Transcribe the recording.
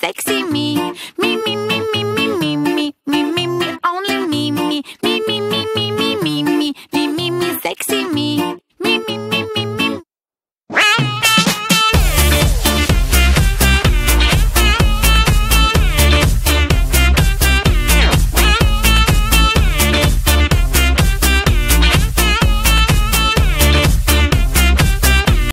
sexy me, me